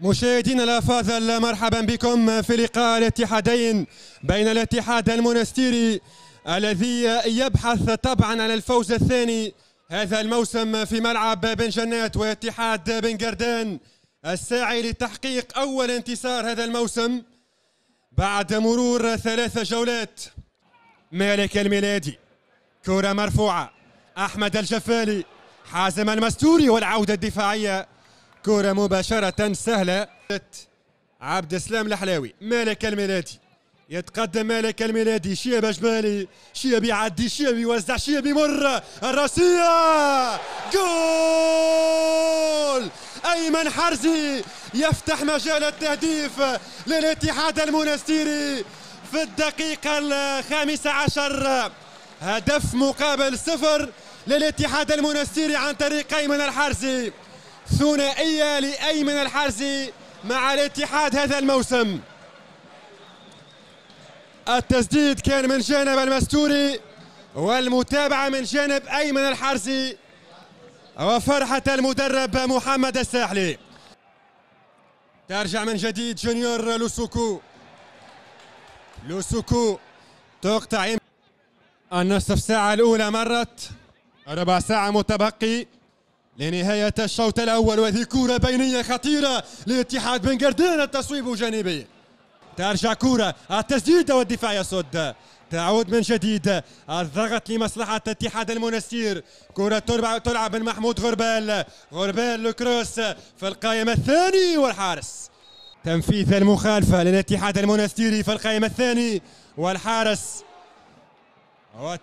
مشاهدينا الافاضل مرحبا بكم في لقاء الاتحادين بين الاتحاد المونستيري الذي يبحث طبعا عن الفوز الثاني هذا الموسم في ملعب بن جنات واتحاد بن قردان الساعي لتحقيق أول انتصار هذا الموسم بعد مرور ثلاث جولات. مالك الميلادي كرة مرفوعة. أحمد الجفالي حازم المستوري والعودة الدفاعية. كرة مباشرة سهلة. عبد السلام الحلاوي مالك الميلادي. يتقدم مالك الميلادي شيا بجبالي شيا بيعدي شيا بيوزع شيا بيمر الراسية! جول! أيمن حرزي يفتح مجال التهديف للاتحاد المنستيري في الدقيقة الخامسة عشر. هدف مقابل صفر للاتحاد المنستيري عن طريق أيمن الحرزي. ثنائية لأيمن الحرزي مع الاتحاد هذا الموسم. التسديد كان من جانب المستوري والمتابعة من جانب أيمن الحرزي وفرحة المدرب محمد الساحلي. ترجع من جديد جونيور لوسوكو. لوسوكو تقطع النصف ساعة الأولى مرت. ربع ساعة متبقي. لنهاية الشوط الأول وهذه كرة بينية خطيرة لاتحاد بن قردان التصويب جانبي ترجع كرة التسديدة والدفاع يصد تعود من جديد الضغط لمصلحة اتحاد المنستير كرة تلعب من محمود غربال. غربال لوكروس في القائمة الثاني والحارس. تنفيذ المخالفة للاتحاد المنستيري في القائمة الثاني والحارس.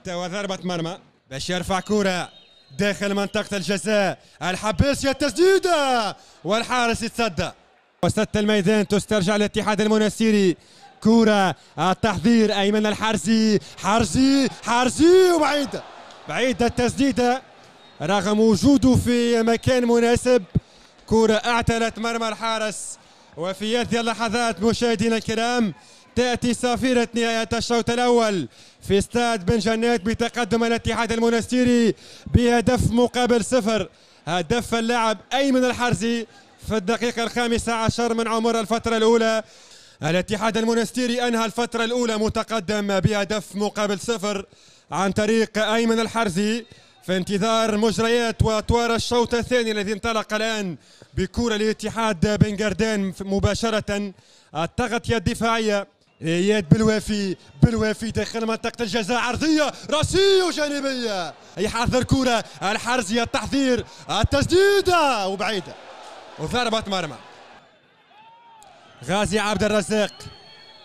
وضربة مرمى. باش يرفع كرة داخل منطقة الجزاء. الحباسية التسديدة والحارس يتصدى. وسط الميدان تسترجع الاتحاد المنستيري كرة التحضير أيمن الحرزي حرزي حرزي وبعيدة بعيدة التسديدة رغم وجوده في مكان مناسب كرة اعتلت مرمى الحارس. وفي هذه اللحظات مشاهدينا الكرام تأتي صافرة نهاية الشوط الأول في استاد بن جنات بتقدم الاتحاد المنستيري بهدف مقابل صفر. هدف اللاعب أيمن الحرزي في الدقيقة الخامسة عشر من عمر الفترة الأولى. الاتحاد المنستيري أنهى الفترة الأولى متقدم بهدف مقابل صفر عن طريق أيمن الحرزي في انتظار مجريات وأطوار الشوط الثاني الذي انطلق الآن بكره الاتحاد بن قردان مباشره التغطيه الدفاعيه إياد بالوافي بالوافي داخل منطقة الجزاء عرضية راسية وجانبية. يحضر كرة الحرزيه التحضير التسديدة وبعيده وضربه مرمى. غازي عبد الرزاق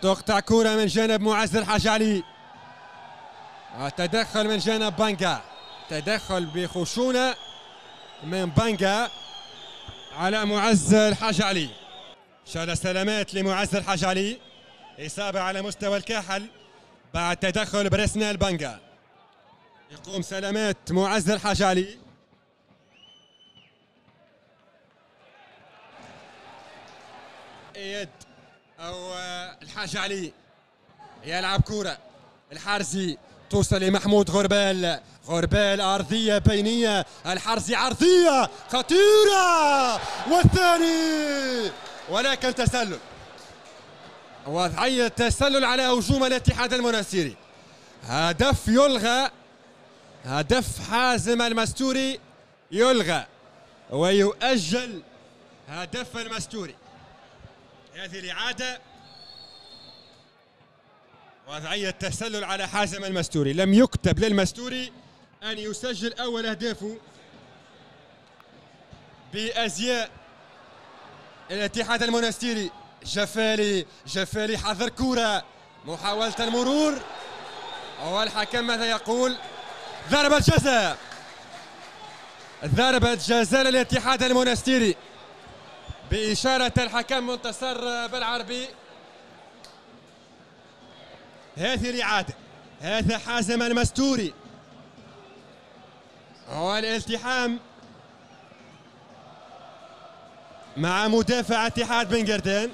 تقطع كرة من جانب معز الحاج علي التدخل من جانب بانجا. تدخل بخشونة من بانجا على معز الحاج علي شاد سلامات لمعز الحاج علي إصابة على مستوى الكاحل بعد تدخل برسنال بانجا. يقوم سلامات معز الحاج علي ايد أو الحاج علي يلعب كرة الحارزي توصل لمحمود غربال. غربال أرضية بينية. الحرزي عرضية خطيرة. والثاني. ولكن تسلل. وضعية تسلل على هجوم الاتحاد المنستيري هدف يلغى هدف حازم المستوري يلغى ويؤجل هدف المستوري. هذه الإعادة. وضعية تسلل على حازم المستوري. لم يكتب للمستوري أن يسجل أول أهدافه بأزياء الاتحاد المنستيري جفالي جفالي حضر كرة محاولة المرور. والحكم ماذا يقول؟ ضربة جزاء. ضربة جزاء للاتحاد المنستيري بإشارة الحكم منتصر بالعربي. هذه الإعادة هذا حازم المستوري. والالتحام مع مدافع اتحاد بن قردان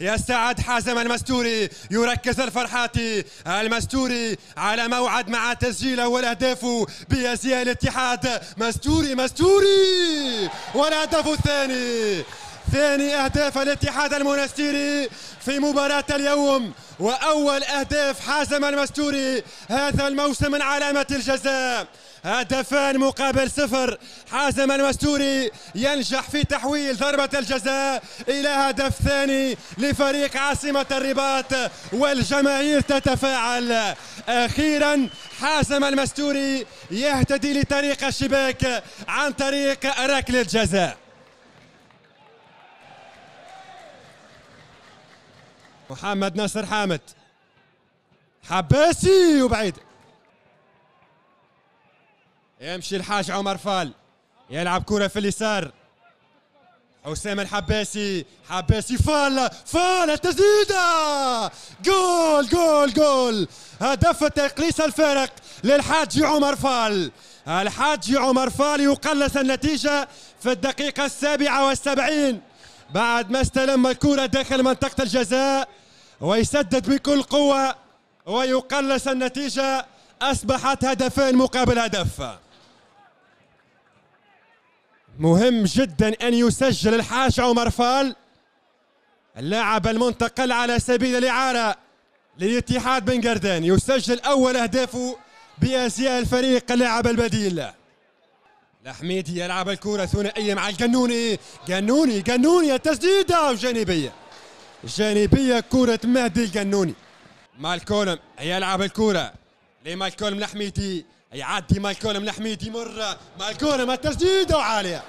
يستعد حازم المستوري يركز الفرحاتي المستوري على موعد مع تسجيل أول اهدافه بازياء الاتحاد. مستوري مستوري والهدف الثاني. ثاني أهداف الاتحاد المنستيري في مباراة اليوم وأول أهداف حازم المستوري هذا الموسم من علامة الجزاء. هدفان مقابل صفر. حازم المستوري ينجح في تحويل ضربة الجزاء إلى هدف ثاني لفريق عاصمة الرباط والجماهير تتفاعل. أخيرا حازم المستوري يهتدي لطريق الشباك عن طريق ركلة جزاء. محمد ناصر حامد. حباسي وبعيد. يمشي الحاج عمر فال. يلعب كرة في اليسار. حسام الحباسي. حباسي فال. فال التسديدة. جول جول جول. هدف تقليص الفارق للحاج عمر فال. الحاج عمر فال يقلص النتيجة في الدقيقة السابعة والسبعين بعد ما استلم الكرة داخل منطقة الجزاء. ويسدد بكل قوة ويقلص النتيجة. أصبحت هدفين مقابل هدف. مهم جدا أن يسجل الحاج عمر فال اللاعب المنتقل على سبيل الإعارة للاتحاد بن قردان يسجل أول أهدافه بأزياء الفريق اللاعب البديل. الحميدي يلعب الكرة ثنائية مع القنوني. قنوني قنوني التسديدة جانبية. جانبية كرة مهدي القنوني مالكولم يلعب الكرة. لمالكولم الحميدي يعدي مالكولم الحميدي مرة. مالكولم التسديدة وعالية